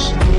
Christ.